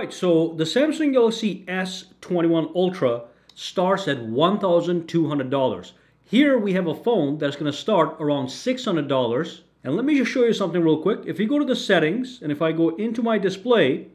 right, so the Samsung Galaxy S21 Ultra starts at $1,200. Here we have a phone that's going to start around $600. And let me just show you something real quick. If you go to the settings and if I go into my display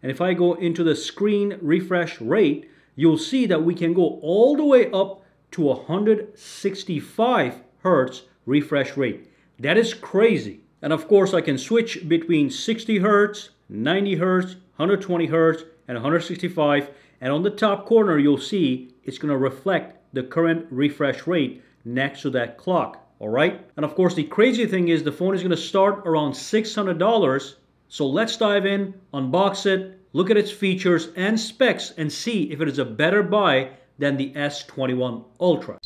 and if I go into the screen refresh rate, you'll see that we can go all the way up to 165 hertz refresh rate. That is crazy. And of course, I can switch between 60 hertz, 90 hertz, 120 hertz, and 165. And on the top corner, you'll see it's going to reflect the current refresh rate next to that clock. All right. And of course, the crazy thing is the phone is going to start around $600. So let's dive in, unbox it, look at its features and specs, and see if it is a better buy than the S21 Ultra.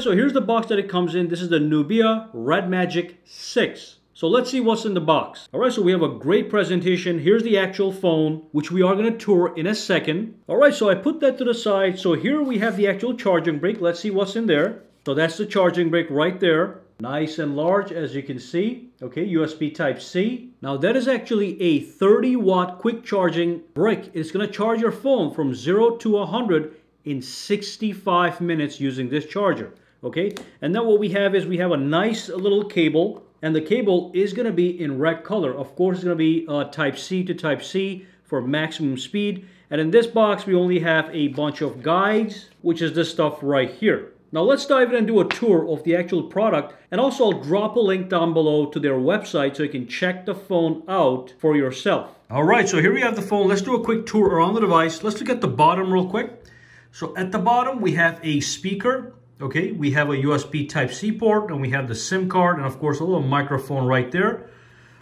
Alright, so here's the box that it comes in. This is the Nubia Red Magic 6. So let's see what's in the box. Alright, so we have a great presentation. Here's the actual phone, which we are going to tour in a second. Alright, so I put that to the side. So here we have the actual charging brick. Let's see what's in there. So that's the charging brick right there. Nice and large as you can see. Okay, USB type C. Now that is actually a 30 watt quick charging brick. It's going to charge your phone from 0 to 100 in 65 minutes using this charger okay and then what we have is we have a nice little cable and the cable is going to be in red color of course it's going to be uh, type C to type C for maximum speed and in this box we only have a bunch of guides which is this stuff right here now let's dive in and do a tour of the actual product and also I'll drop a link down below to their website so you can check the phone out for yourself. Alright, so here we have the phone. Let's do a quick tour around the device. Let's look at the bottom real quick. So at the bottom, we have a speaker. Okay, we have a USB Type-C port, and we have the SIM card, and of course, a little microphone right there.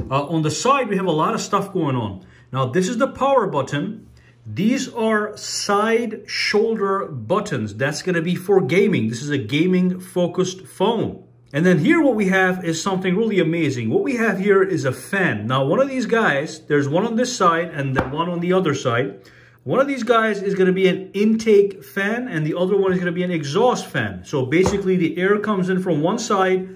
Uh, on the side, we have a lot of stuff going on. Now, this is the power button. These are side shoulder buttons. That's going to be for gaming. This is a gaming-focused phone. And then here what we have is something really amazing. What we have here is a fan. Now, one of these guys, there's one on this side and the one on the other side. One of these guys is going to be an intake fan and the other one is going to be an exhaust fan. So basically the air comes in from one side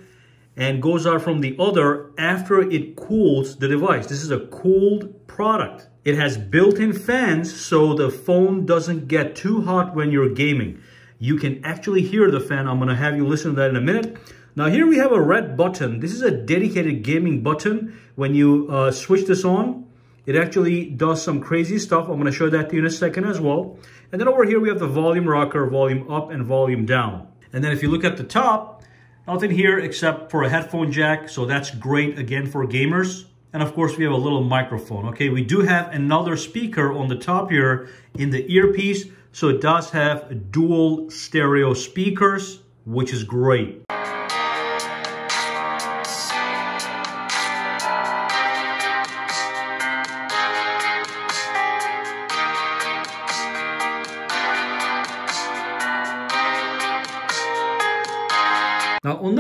and goes out from the other after it cools the device. This is a cooled product. It has built-in fans so the phone doesn't get too hot when you're gaming. You can actually hear the fan. I'm going to have you listen to that in a minute. Now here we have a red button. This is a dedicated gaming button. When you uh, switch this on, it actually does some crazy stuff. I'm going to show that to you in a second as well. And then over here, we have the volume rocker, volume up and volume down. And then if you look at the top, nothing here except for a headphone jack. So that's great again for gamers. And of course, we have a little microphone. Okay, we do have another speaker on the top here in the earpiece. So it does have dual stereo speakers, which is great.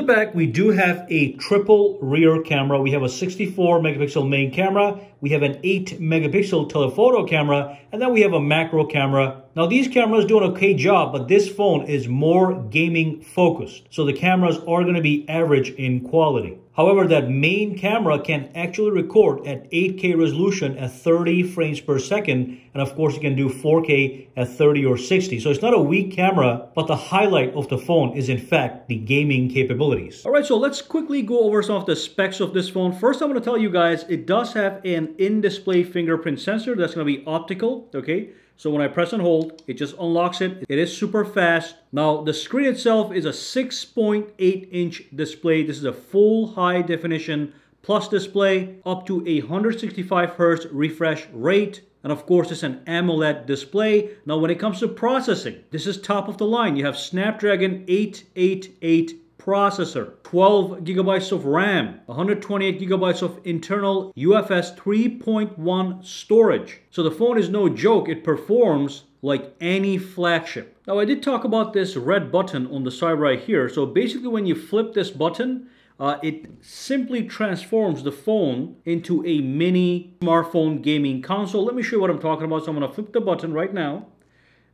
The back, we do have a triple rear camera. We have a 64 megapixel main camera. We have an 8 megapixel telephoto camera. And then we have a macro camera. Now these cameras do an okay job, but this phone is more gaming focused. So the cameras are going to be average in quality. However, that main camera can actually record at 8K resolution at 30 frames per second. And of course, you can do 4K at 30 or 60. So it's not a weak camera, but the highlight of the phone is in fact the gaming capabilities. All right, so let's quickly go over some of the specs of this phone. First, I'm to tell you guys, it does have an in-display fingerprint sensor that's going to be optical, okay? So when I press and hold, it just unlocks it. It is super fast. Now the screen itself is a 6.8 inch display. This is a full high definition plus display up to a 165 hertz refresh rate. And of course, it's an AMOLED display. Now, when it comes to processing, this is top of the line. You have Snapdragon 888 processor, 12 gigabytes of RAM, 128 gigabytes of internal UFS 3.1 storage. So the phone is no joke, it performs like any flagship. Now I did talk about this red button on the side right here. So basically when you flip this button, uh, it simply transforms the phone into a mini smartphone gaming console. Let me show you what I'm talking about. So I'm gonna flip the button right now.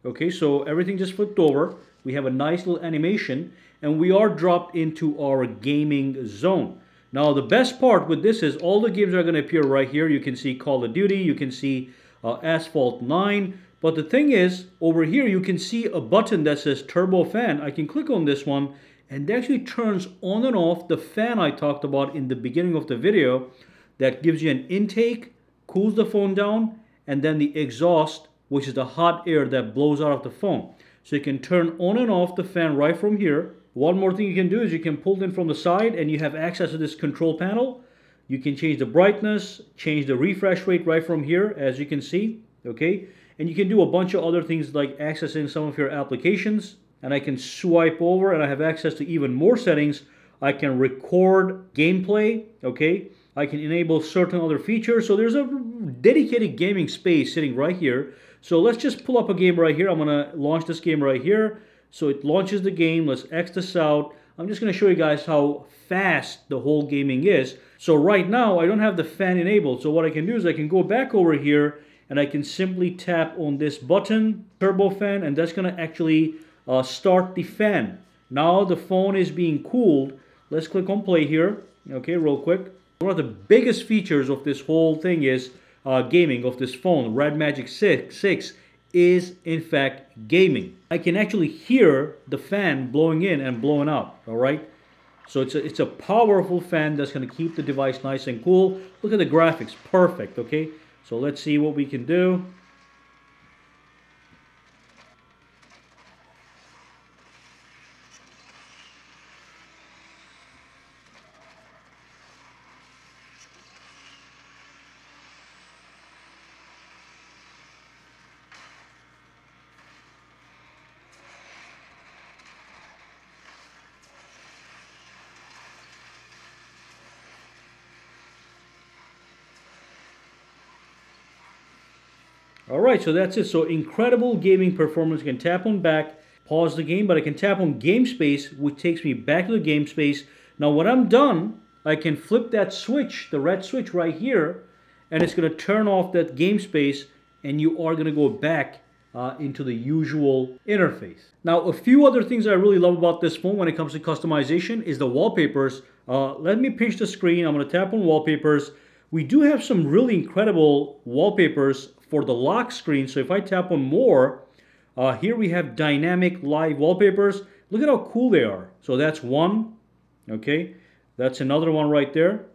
Okay, so everything just flipped over. We have a nice little animation, and we are dropped into our gaming zone. Now, the best part with this is all the games are going to appear right here. You can see Call of Duty, you can see uh, Asphalt 9, but the thing is, over here you can see a button that says Turbo Fan. I can click on this one, and it actually turns on and off the fan I talked about in the beginning of the video that gives you an intake, cools the phone down, and then the exhaust, which is the hot air that blows out of the phone. So you can turn on and off the fan right from here. One more thing you can do is you can pull it in from the side and you have access to this control panel. You can change the brightness, change the refresh rate right from here, as you can see, okay? And you can do a bunch of other things like accessing some of your applications. And I can swipe over and I have access to even more settings. I can record gameplay, okay? I can enable certain other features. So there's a dedicated gaming space sitting right here. So let's just pull up a game right here. I'm gonna launch this game right here. So it launches the game. Let's X this out. I'm just gonna show you guys how fast the whole gaming is. So right now I don't have the fan enabled. So what I can do is I can go back over here and I can simply tap on this button, turbo fan, and that's gonna actually uh, start the fan. Now the phone is being cooled. Let's click on play here. Okay, real quick. One of the biggest features of this whole thing is uh, gaming of this phone, Red Magic 6, 6 is in fact gaming. I can actually hear the fan blowing in and blowing out, all right? So it's a, it's a powerful fan that's going to keep the device nice and cool. Look at the graphics, perfect, okay? So let's see what we can do. All right, so that's it. So incredible gaming performance. You can tap on back, pause the game, but I can tap on game space, which takes me back to the game space. Now when I'm done, I can flip that switch, the red switch right here, and it's gonna turn off that game space and you are gonna go back uh, into the usual interface. Now, a few other things I really love about this phone when it comes to customization is the wallpapers. Uh, let me pinch the screen. I'm gonna tap on wallpapers. We do have some really incredible wallpapers for the lock screen. So if I tap on more, uh, here we have dynamic live wallpapers. Look at how cool they are. So that's one, okay? That's another one right there,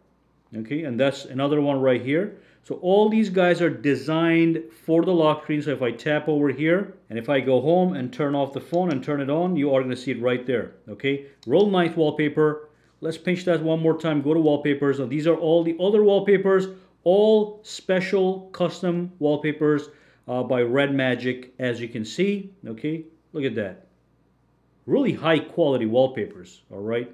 okay? And that's another one right here. So all these guys are designed for the lock screen. So if I tap over here, and if I go home and turn off the phone and turn it on, you are gonna see it right there, okay? Roll nice wallpaper. Let's pinch that one more time, go to wallpapers. Now these are all the other wallpapers all special custom wallpapers uh, by Red Magic as you can see. Okay look at that. Really high quality wallpapers all right?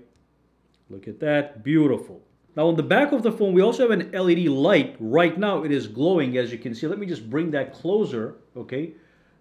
Look at that. Beautiful. Now on the back of the phone we also have an LED light. Right now it is glowing as you can see. Let me just bring that closer okay?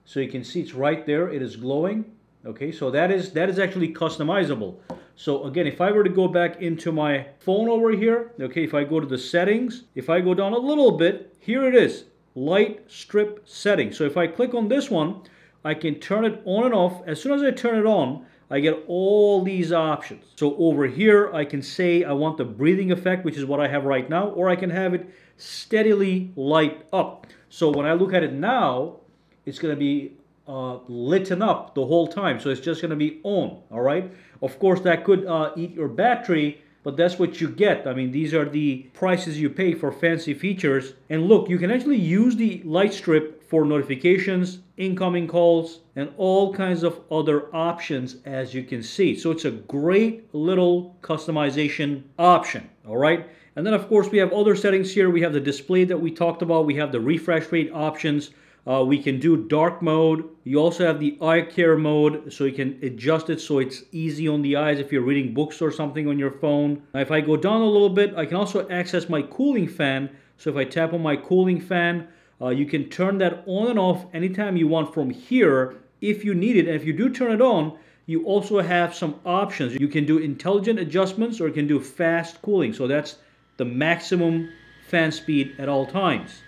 So you can see it's right there. It is glowing. Okay so that is that is actually customizable so again, if I were to go back into my phone over here, okay, if I go to the settings, if I go down a little bit, here it is, light strip setting. So if I click on this one, I can turn it on and off. As soon as I turn it on, I get all these options. So over here, I can say I want the breathing effect, which is what I have right now, or I can have it steadily light up. So when I look at it now, it's going to be uh, lit up the whole time. So it's just going to be on, all right? Of course, that could uh, eat your battery, but that's what you get. I mean, these are the prices you pay for fancy features. And look, you can actually use the light strip for notifications, incoming calls, and all kinds of other options as you can see. So it's a great little customization option, all right? And then of course we have other settings here. We have the display that we talked about. We have the refresh rate options. Uh, we can do dark mode. You also have the eye care mode, so you can adjust it so it's easy on the eyes if you're reading books or something on your phone. Now, if I go down a little bit, I can also access my cooling fan. So if I tap on my cooling fan, uh, you can turn that on and off anytime you want from here if you need it. And if you do turn it on, you also have some options. You can do intelligent adjustments or you can do fast cooling. So that's the maximum fan speed at all times.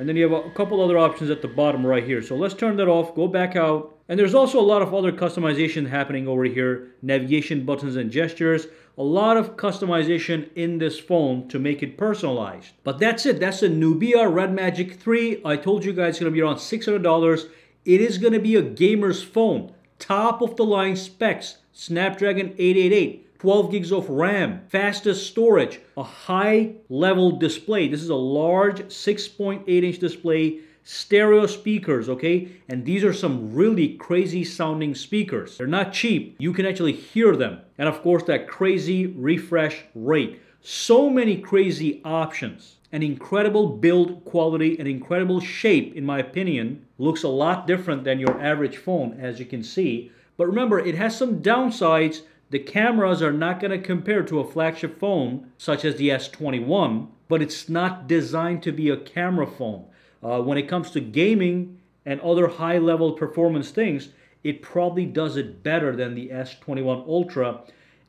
And then you have a couple other options at the bottom right here. So let's turn that off, go back out. And there's also a lot of other customization happening over here. Navigation buttons and gestures. A lot of customization in this phone to make it personalized. But that's it. That's the Nubia Red Magic 3. I told you guys it's going to be around $600. It is going to be a gamer's phone. Top of the line specs. Snapdragon 888. 12 gigs of RAM, fastest storage, a high level display. This is a large 6.8 inch display, stereo speakers, okay? And these are some really crazy sounding speakers. They're not cheap. You can actually hear them. And of course, that crazy refresh rate. So many crazy options. An incredible build quality, an incredible shape, in my opinion. Looks a lot different than your average phone, as you can see. But remember, it has some downsides the cameras are not going to compare to a flagship phone such as the S21, but it's not designed to be a camera phone. Uh, when it comes to gaming and other high level performance things, it probably does it better than the S21 Ultra.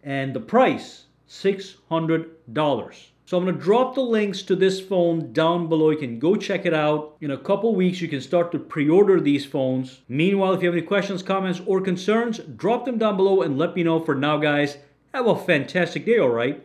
And the price, $600. So I'm going to drop the links to this phone down below. You can go check it out. In a couple weeks, you can start to pre-order these phones. Meanwhile, if you have any questions, comments, or concerns, drop them down below and let me know. For now, guys, have a fantastic day, all right?